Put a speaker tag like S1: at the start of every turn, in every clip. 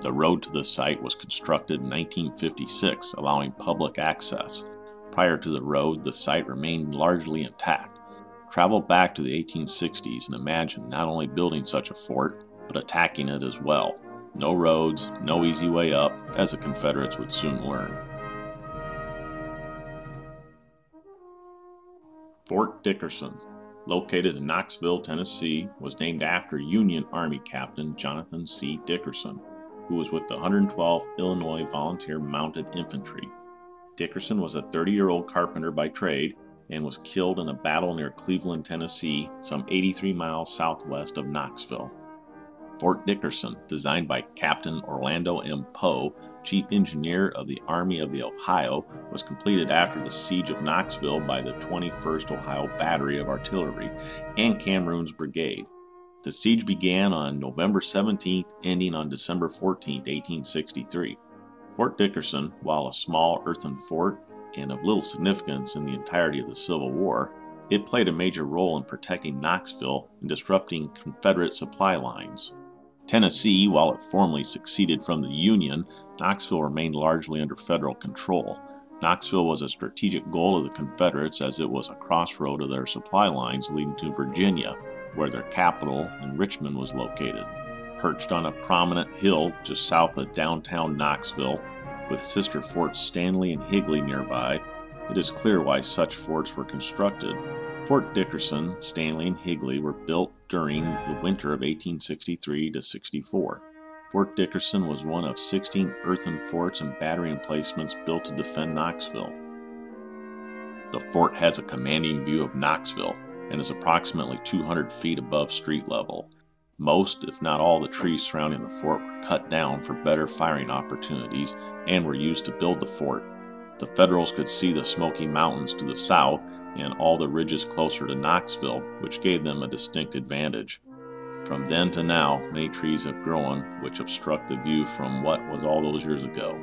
S1: The road to the site was constructed in 1956, allowing public access. Prior to the road, the site remained largely intact. Travel back to the 1860s and imagine not only building such a fort, but attacking it as well. No roads, no easy way up, as the Confederates would soon learn. Fort Dickerson, located in Knoxville, Tennessee, was named after Union Army Captain Jonathan C. Dickerson, who was with the 112th Illinois Volunteer Mounted Infantry. Dickerson was a 30 year old carpenter by trade and was killed in a battle near Cleveland, Tennessee, some 83 miles southwest of Knoxville. Fort Dickerson, designed by Captain Orlando M. Poe, Chief Engineer of the Army of the Ohio, was completed after the Siege of Knoxville by the 21st Ohio Battery of Artillery and Cameron's Brigade. The siege began on November 17, ending on December 14, 1863. Fort Dickerson, while a small earthen fort and of little significance in the entirety of the Civil War, it played a major role in protecting Knoxville and disrupting Confederate supply lines. Tennessee, while it formally seceded from the Union, Knoxville remained largely under federal control. Knoxville was a strategic goal of the Confederates as it was a crossroad of their supply lines leading to Virginia, where their capital in Richmond was located. Perched on a prominent hill just south of downtown Knoxville, with sister forts Stanley and Higley nearby, it is clear why such forts were constructed. Fort Dickerson, Stanley, and Higley were built during the winter of 1863 to 64. Fort Dickerson was one of 16 earthen forts and battery emplacements built to defend Knoxville. The fort has a commanding view of Knoxville and is approximately 200 feet above street level. Most, if not all, the trees surrounding the fort were cut down for better firing opportunities and were used to build the fort. The Federals could see the Smoky Mountains to the south and all the ridges closer to Knoxville, which gave them a distinct advantage. From then to now, many trees have grown, which obstruct the view from what was all those years ago.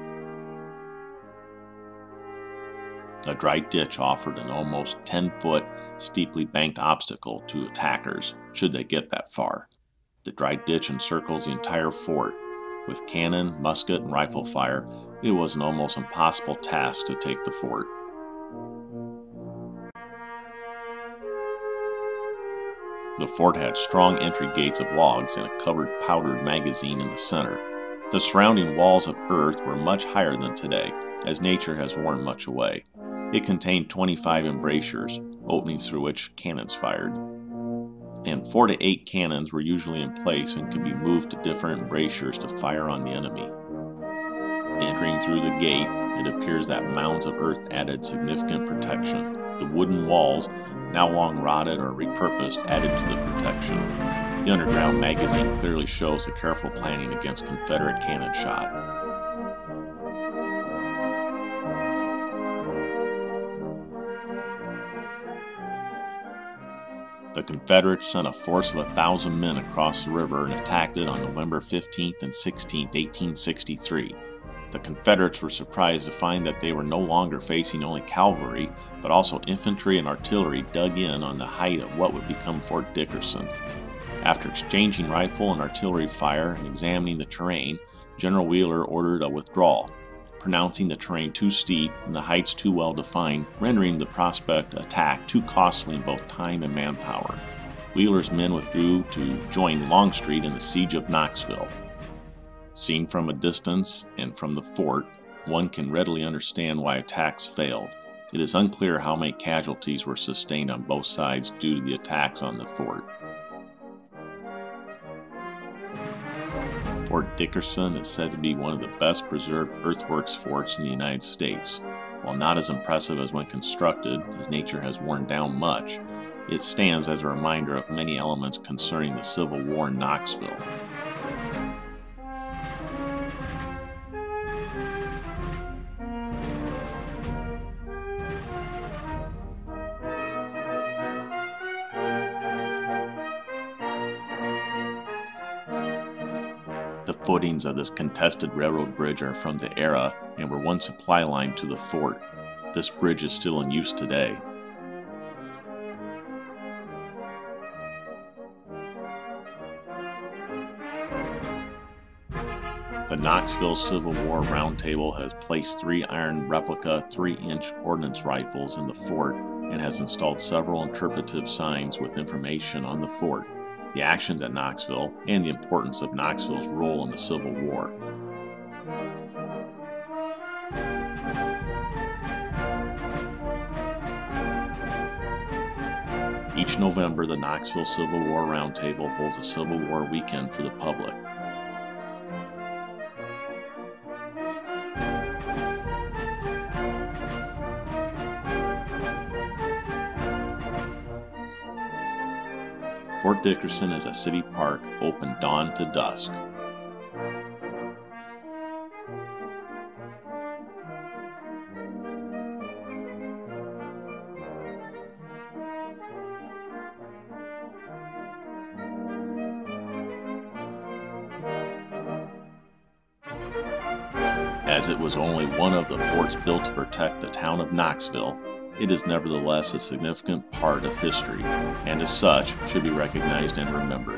S1: A dry ditch offered an almost 10 foot, steeply banked obstacle to attackers, should they get that far. The dry ditch encircles the entire fort, with cannon, musket, and rifle fire, it was an almost impossible task to take the fort. The fort had strong entry gates of logs and a covered powdered magazine in the center. The surrounding walls of earth were much higher than today, as nature has worn much away. It contained 25 embrasures, openings through which cannons fired and four to eight cannons were usually in place and could be moved to different embrasures to fire on the enemy. Entering through the gate, it appears that mounds of earth added significant protection. The wooden walls, now long rotted or repurposed, added to the protection. The underground magazine clearly shows the careful planning against Confederate cannon shot. The Confederates sent a force of a thousand men across the river and attacked it on November 15th and 16th, 1863. The Confederates were surprised to find that they were no longer facing only cavalry, but also infantry and artillery dug in on the height of what would become Fort Dickerson. After exchanging rifle and artillery fire and examining the terrain, General Wheeler ordered a withdrawal pronouncing the terrain too steep and the heights too well defined, rendering the prospect attack too costly in both time and manpower. Wheeler's men withdrew to join Longstreet in the siege of Knoxville. Seen from a distance and from the fort, one can readily understand why attacks failed. It is unclear how many casualties were sustained on both sides due to the attacks on the fort. Fort Dickerson is said to be one of the best preserved earthworks forts in the United States. While not as impressive as when constructed, as nature has worn down much, it stands as a reminder of many elements concerning the Civil War in Knoxville. Footings of this contested railroad bridge are from the era and were one supply line to the fort. This bridge is still in use today. The Knoxville Civil War Roundtable has placed three iron replica 3 inch ordnance rifles in the fort and has installed several interpretive signs with information on the fort, the actions at Knoxville, and the importance of Knoxville's role in the Civil War. Each November, the Knoxville Civil War Roundtable holds a Civil War weekend for the public. Fort Dickerson is a city park open dawn to dusk. As it was only one of the forts built to protect the town of Knoxville, it is nevertheless a significant part of history, and as such should be recognized and remembered.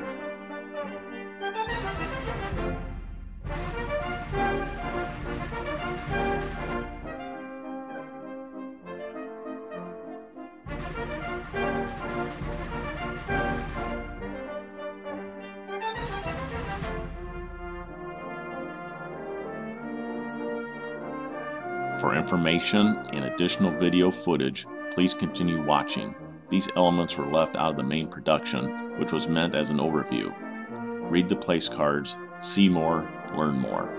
S1: For information and additional video footage, please continue watching. These elements were left out of the main production, which was meant as an overview. Read the place cards, see more, learn more.